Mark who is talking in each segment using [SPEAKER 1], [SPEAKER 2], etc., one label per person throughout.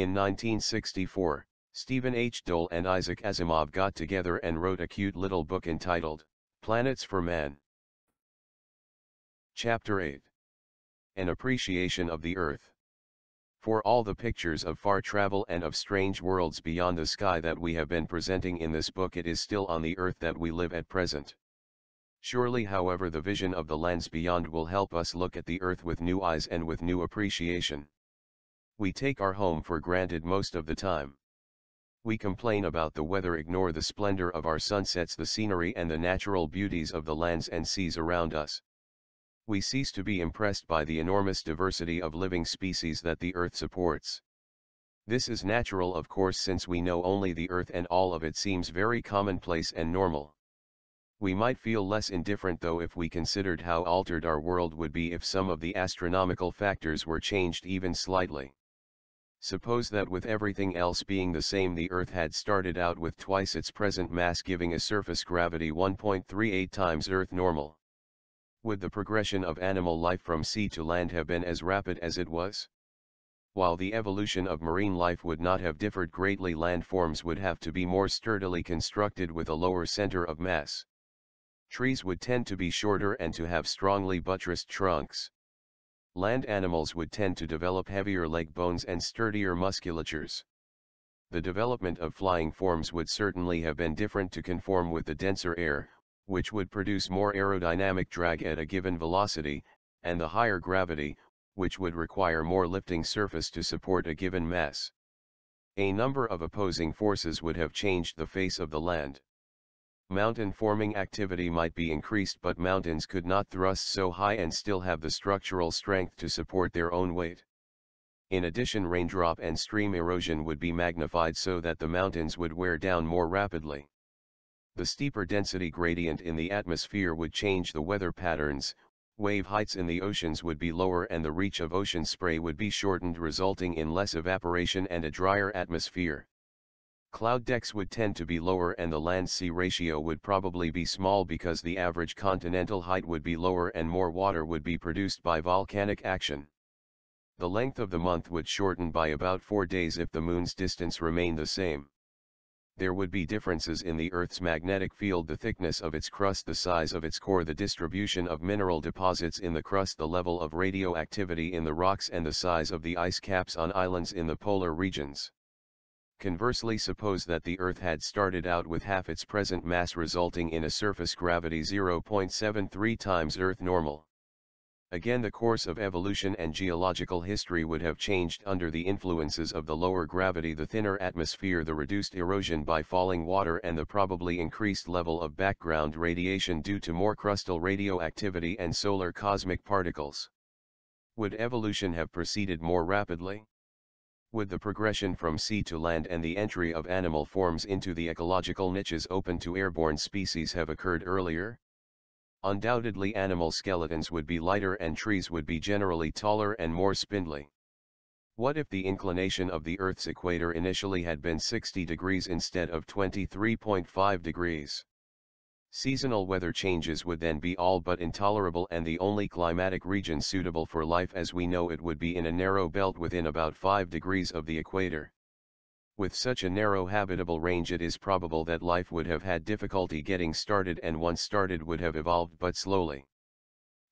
[SPEAKER 1] In 1964, Stephen H. Dole and Isaac Asimov got together and wrote a cute little book entitled, Planets for Man. Chapter 8 An Appreciation of the Earth For all the pictures of far travel and of strange worlds beyond the sky that we have been presenting in this book it is still on the Earth that we live at present. Surely however the vision of the lands beyond will help us look at the Earth with new eyes and with new appreciation. We take our home for granted most of the time. We complain about the weather ignore the splendor of our sunsets the scenery and the natural beauties of the lands and seas around us. We cease to be impressed by the enormous diversity of living species that the earth supports. This is natural of course since we know only the earth and all of it seems very commonplace and normal. We might feel less indifferent though if we considered how altered our world would be if some of the astronomical factors were changed even slightly. Suppose that with everything else being the same the Earth had started out with twice its present mass giving a surface gravity 1.38 times Earth normal. Would the progression of animal life from sea to land have been as rapid as it was? While the evolution of marine life would not have differed greatly landforms would have to be more sturdily constructed with a lower center of mass. Trees would tend to be shorter and to have strongly buttressed trunks. Land animals would tend to develop heavier leg bones and sturdier musculatures. The development of flying forms would certainly have been different to conform with the denser air, which would produce more aerodynamic drag at a given velocity, and the higher gravity, which would require more lifting surface to support a given mass. A number of opposing forces would have changed the face of the land. Mountain forming activity might be increased but mountains could not thrust so high and still have the structural strength to support their own weight. In addition raindrop and stream erosion would be magnified so that the mountains would wear down more rapidly. The steeper density gradient in the atmosphere would change the weather patterns, wave heights in the oceans would be lower and the reach of ocean spray would be shortened resulting in less evaporation and a drier atmosphere. Cloud decks would tend to be lower and the land-sea ratio would probably be small because the average continental height would be lower and more water would be produced by volcanic action. The length of the month would shorten by about 4 days if the moon's distance remained the same. There would be differences in the Earth's magnetic field the thickness of its crust the size of its core the distribution of mineral deposits in the crust the level of radioactivity in the rocks and the size of the ice caps on islands in the polar regions. Conversely suppose that the Earth had started out with half its present mass resulting in a surface gravity 0.73 times Earth normal. Again the course of evolution and geological history would have changed under the influences of the lower gravity the thinner atmosphere the reduced erosion by falling water and the probably increased level of background radiation due to more crustal radioactivity and solar cosmic particles. Would evolution have proceeded more rapidly? Would the progression from sea to land and the entry of animal forms into the ecological niches open to airborne species have occurred earlier? Undoubtedly animal skeletons would be lighter and trees would be generally taller and more spindly. What if the inclination of the Earth's equator initially had been 60 degrees instead of 23.5 degrees? Seasonal weather changes would then be all but intolerable and the only climatic region suitable for life as we know it would be in a narrow belt within about 5 degrees of the equator. With such a narrow habitable range it is probable that life would have had difficulty getting started and once started would have evolved but slowly.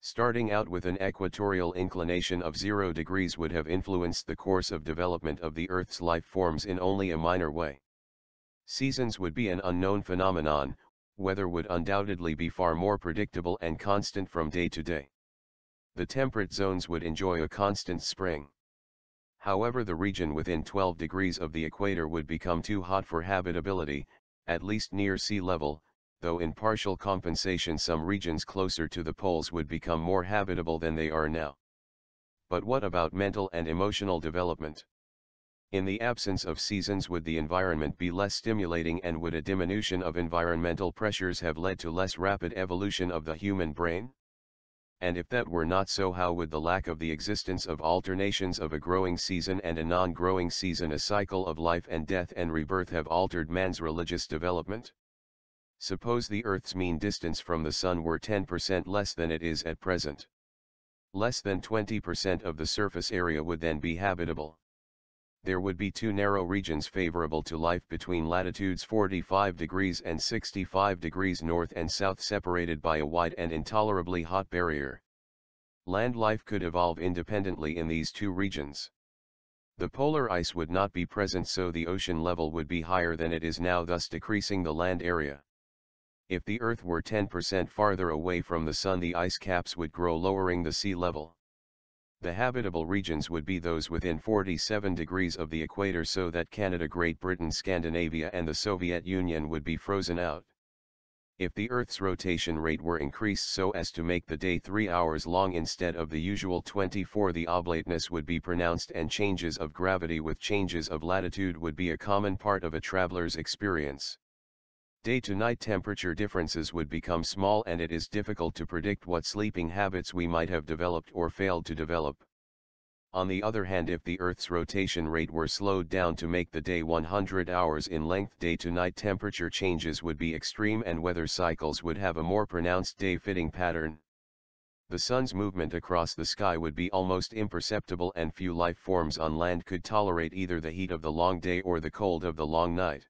[SPEAKER 1] Starting out with an equatorial inclination of 0 degrees would have influenced the course of development of the Earth's life forms in only a minor way. Seasons would be an unknown phenomenon, weather would undoubtedly be far more predictable and constant from day to day. The temperate zones would enjoy a constant spring. However the region within 12 degrees of the equator would become too hot for habitability, at least near sea level, though in partial compensation some regions closer to the poles would become more habitable than they are now. But what about mental and emotional development? In the absence of seasons would the environment be less stimulating and would a diminution of environmental pressures have led to less rapid evolution of the human brain? And if that were not so how would the lack of the existence of alternations of a growing season and a non-growing season a cycle of life and death and rebirth have altered man's religious development? Suppose the Earth's mean distance from the Sun were 10% less than it is at present. Less than 20% of the surface area would then be habitable. There would be two narrow regions favorable to life between latitudes 45 degrees and 65 degrees north and south separated by a wide and intolerably hot barrier. Land life could evolve independently in these two regions. The polar ice would not be present so the ocean level would be higher than it is now thus decreasing the land area. If the Earth were 10% farther away from the Sun the ice caps would grow lowering the sea level. The habitable regions would be those within 47 degrees of the equator so that Canada Great Britain Scandinavia and the Soviet Union would be frozen out. If the Earth's rotation rate were increased so as to make the day 3 hours long instead of the usual 24 the oblateness would be pronounced and changes of gravity with changes of latitude would be a common part of a traveler's experience. Day-to-night temperature differences would become small and it is difficult to predict what sleeping habits we might have developed or failed to develop. On the other hand if the Earth's rotation rate were slowed down to make the day 100 hours in length day-to-night temperature changes would be extreme and weather cycles would have a more pronounced day-fitting pattern. The sun's movement across the sky would be almost imperceptible and few life forms on land could tolerate either the heat of the long day or the cold of the long night.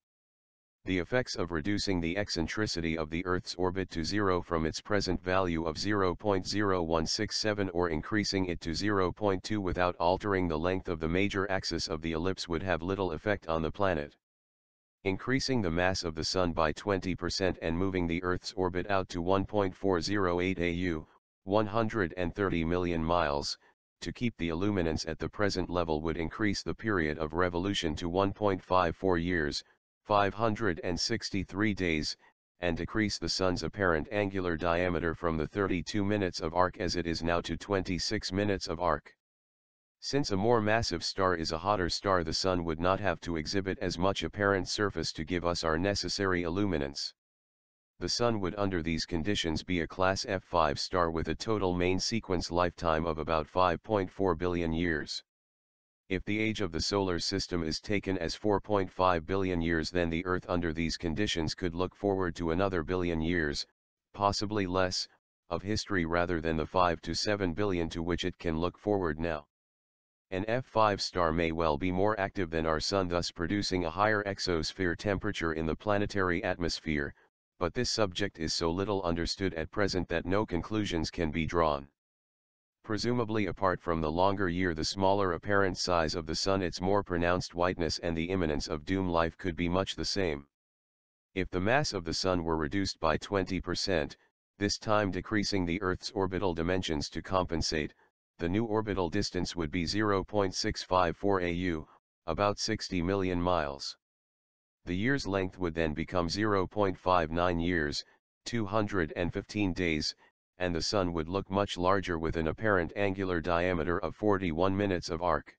[SPEAKER 1] The effects of reducing the eccentricity of the Earth's orbit to zero from its present value of 0.0167 or increasing it to 0.2 without altering the length of the major axis of the ellipse would have little effect on the planet. Increasing the mass of the Sun by 20% and moving the Earth's orbit out to 1.408 AU, 130 million miles, to keep the illuminance at the present level would increase the period of revolution to 1.54 years, 563 days, and decrease the Sun's apparent angular diameter from the 32 minutes of arc as it is now to 26 minutes of arc. Since a more massive star is a hotter star the Sun would not have to exhibit as much apparent surface to give us our necessary illuminance. The Sun would under these conditions be a class F5 star with a total main sequence lifetime of about 5.4 billion years. If the age of the solar system is taken as 4.5 billion years then the Earth under these conditions could look forward to another billion years, possibly less, of history rather than the 5 to 7 billion to which it can look forward now. An F5 star may well be more active than our Sun thus producing a higher exosphere temperature in the planetary atmosphere, but this subject is so little understood at present that no conclusions can be drawn. Presumably apart from the longer year the smaller apparent size of the Sun its more pronounced whiteness and the imminence of doom life could be much the same. If the mass of the Sun were reduced by 20%, this time decreasing the Earth's orbital dimensions to compensate, the new orbital distance would be 0.654 AU, about 60 million miles. The year's length would then become 0.59 years, 215 days, and the Sun would look much larger with an apparent angular diameter of 41 minutes of arc.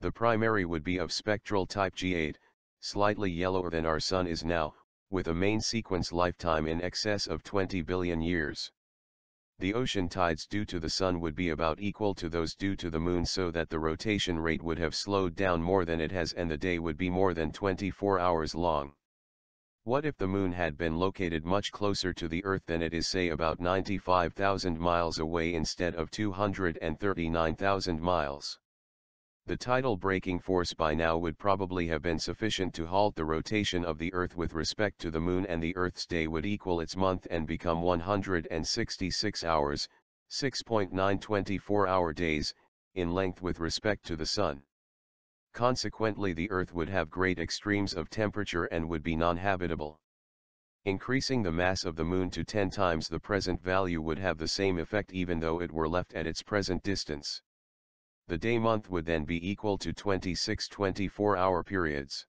[SPEAKER 1] The primary would be of spectral type G8, slightly yellower than our Sun is now, with a main sequence lifetime in excess of 20 billion years. The ocean tides due to the Sun would be about equal to those due to the Moon so that the rotation rate would have slowed down more than it has and the day would be more than 24 hours long. What if the moon had been located much closer to the Earth than it is say about 95,000 miles away instead of 239,000 miles? The tidal braking force by now would probably have been sufficient to halt the rotation of the Earth with respect to the Moon and the Earth's day would equal its month and become 166 hours, 6.924 hour days, in length with respect to the Sun. Consequently the Earth would have great extremes of temperature and would be non-habitable. Increasing the mass of the Moon to 10 times the present value would have the same effect even though it were left at its present distance. The day-month would then be equal to 26 24-hour periods.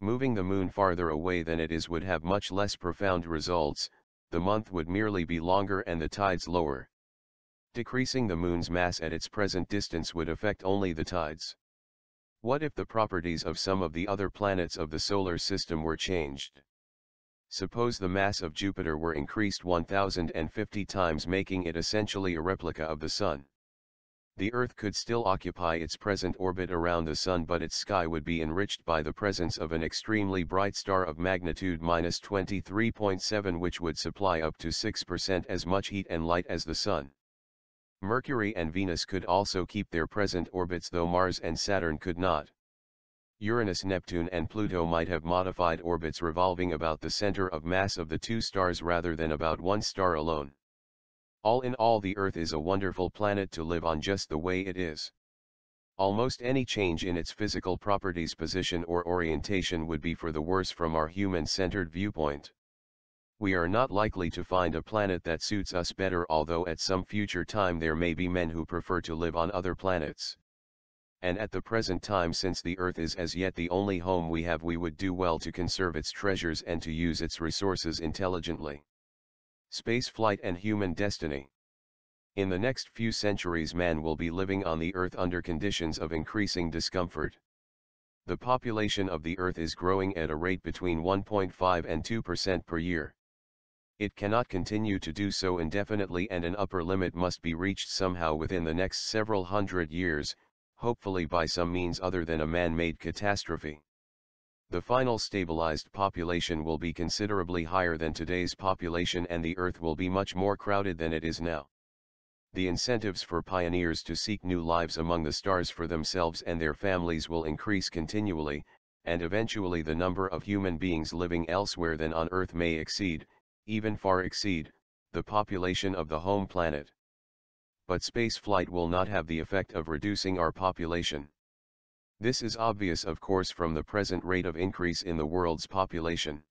[SPEAKER 1] Moving the Moon farther away than it is would have much less profound results, the month would merely be longer and the tides lower. Decreasing the Moon's mass at its present distance would affect only the tides. What if the properties of some of the other planets of the solar system were changed? Suppose the mass of Jupiter were increased 1050 times making it essentially a replica of the Sun. The Earth could still occupy its present orbit around the Sun but its sky would be enriched by the presence of an extremely bright star of magnitude minus 23.7 which would supply up to 6% as much heat and light as the Sun. Mercury and Venus could also keep their present orbits though Mars and Saturn could not. Uranus Neptune and Pluto might have modified orbits revolving about the center of mass of the two stars rather than about one star alone. All in all the Earth is a wonderful planet to live on just the way it is. Almost any change in its physical properties position or orientation would be for the worse from our human-centered viewpoint. We are not likely to find a planet that suits us better although at some future time there may be men who prefer to live on other planets and at the present time since the Earth is as yet the only home we have we would do well to conserve its treasures and to use its resources intelligently. Space flight and human destiny. In the next few centuries man will be living on the Earth under conditions of increasing discomfort. The population of the Earth is growing at a rate between 1.5 and 2% per year. It cannot continue to do so indefinitely and an upper limit must be reached somehow within the next several hundred years, hopefully by some means other than a man-made catastrophe. The final stabilized population will be considerably higher than today's population and the Earth will be much more crowded than it is now. The incentives for pioneers to seek new lives among the stars for themselves and their families will increase continually, and eventually the number of human beings living elsewhere than on Earth may exceed, even far exceed, the population of the home planet but spaceflight will not have the effect of reducing our population. This is obvious of course from the present rate of increase in the world's population.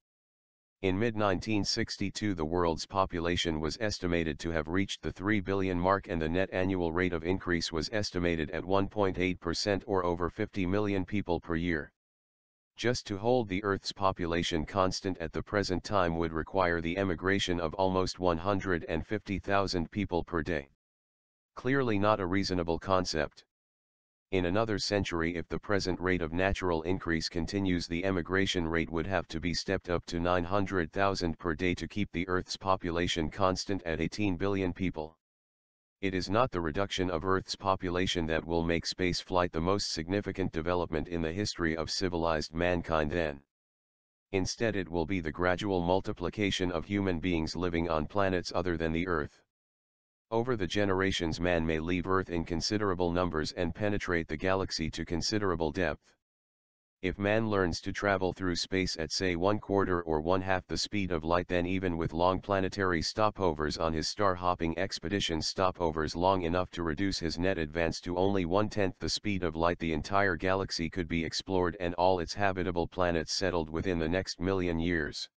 [SPEAKER 1] In mid-1962 the world's population was estimated to have reached the 3 billion mark and the net annual rate of increase was estimated at 1.8% or over 50 million people per year. Just to hold the Earth's population constant at the present time would require the emigration of almost 150,000 people per day. Clearly not a reasonable concept. In another century if the present rate of natural increase continues the emigration rate would have to be stepped up to 900,000 per day to keep the Earth's population constant at 18 billion people. It is not the reduction of Earth's population that will make spaceflight the most significant development in the history of civilized mankind then. Instead it will be the gradual multiplication of human beings living on planets other than the Earth. Over the generations man may leave Earth in considerable numbers and penetrate the galaxy to considerable depth. If man learns to travel through space at say one quarter or one half the speed of light then even with long planetary stopovers on his star-hopping expeditions stopovers long enough to reduce his net advance to only one-tenth the speed of light the entire galaxy could be explored and all its habitable planets settled within the next million years.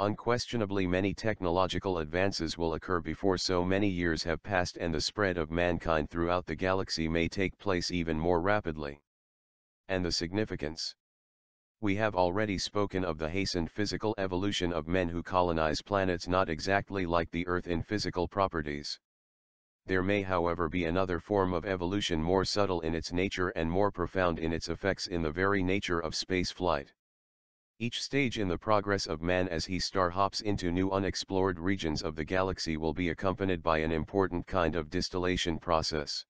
[SPEAKER 1] Unquestionably many technological advances will occur before so many years have passed and the spread of mankind throughout the galaxy may take place even more rapidly. And the significance. We have already spoken of the hastened physical evolution of men who colonize planets not exactly like the Earth in physical properties. There may however be another form of evolution more subtle in its nature and more profound in its effects in the very nature of space flight. Each stage in the progress of man as he star hops into new unexplored regions of the galaxy will be accompanied by an important kind of distillation process.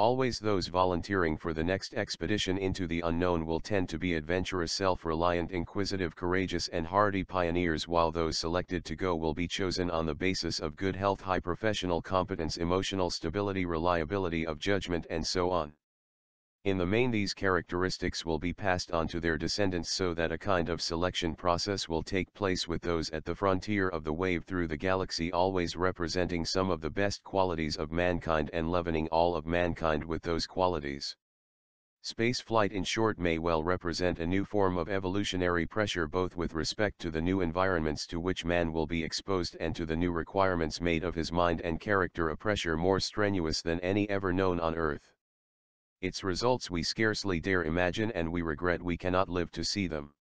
[SPEAKER 1] Always those volunteering for the next expedition into the unknown will tend to be adventurous self-reliant inquisitive courageous and hardy pioneers while those selected to go will be chosen on the basis of good health high professional competence emotional stability reliability of judgment and so on. In the main these characteristics will be passed on to their descendants so that a kind of selection process will take place with those at the frontier of the wave through the galaxy always representing some of the best qualities of mankind and leavening all of mankind with those qualities. Space flight in short may well represent a new form of evolutionary pressure both with respect to the new environments to which man will be exposed and to the new requirements made of his mind and character a pressure more strenuous than any ever known on Earth. Its results we scarcely dare imagine and we regret we cannot live to see them.